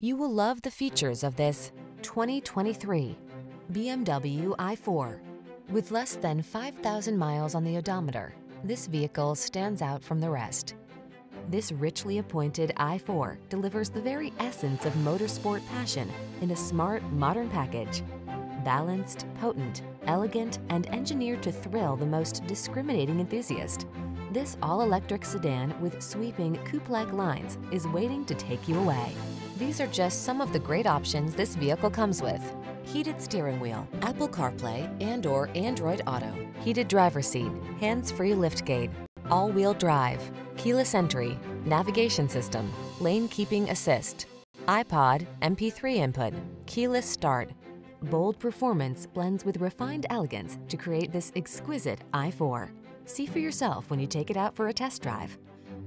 You will love the features of this 2023 BMW i4. With less than 5,000 miles on the odometer, this vehicle stands out from the rest. This richly appointed i4 delivers the very essence of motorsport passion in a smart, modern package. Balanced, potent, elegant, and engineered to thrill the most discriminating enthusiast. This all-electric sedan with sweeping coupe-like lines is waiting to take you away. These are just some of the great options this vehicle comes with. Heated steering wheel, Apple CarPlay and or Android Auto, heated driver seat, hands-free liftgate, all-wheel drive, keyless entry, navigation system, lane keeping assist, iPod, MP3 input, keyless start. Bold performance blends with refined elegance to create this exquisite i4. See for yourself when you take it out for a test drive.